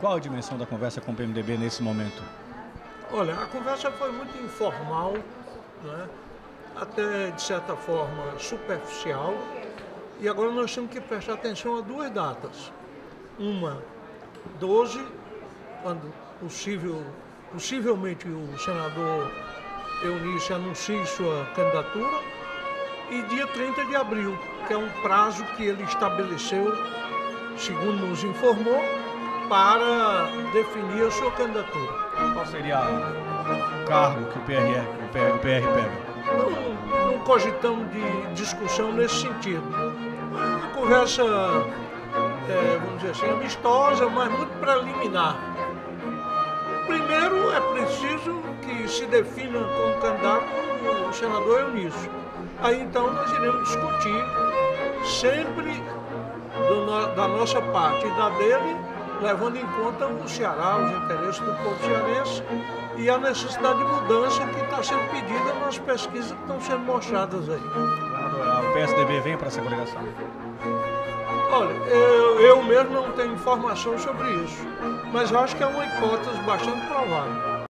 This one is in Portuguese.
Qual a dimensão da conversa com o PMDB nesse momento? Olha, a conversa foi muito informal, né? até de certa forma superficial, e agora nós temos que prestar atenção a duas datas. Uma, 12, quando possível, possivelmente o senador Eunice anuncie sua candidatura, e dia 30 de abril, que é um prazo que ele estabeleceu, segundo nos informou, para definir a sua candidatura. Qual seria o cargo que o PR, o PR pega? Não, não cogitamos de discussão nesse sentido. Uma conversa, é, vamos dizer assim, amistosa, mas muito preliminar. Primeiro é preciso que se defina como candidato o senador Eunício. Aí então nós iremos discutir sempre do, da nossa parte e da dele, levando em conta o Ceará, os interesses do povo cearense e a necessidade de mudança que está sendo pedida nas pesquisas que estão sendo mostradas aí. O PSDB vem para essa coligação? Olha, eu, eu mesmo não tenho informação sobre isso, mas eu acho que é uma hipótese bastante provável.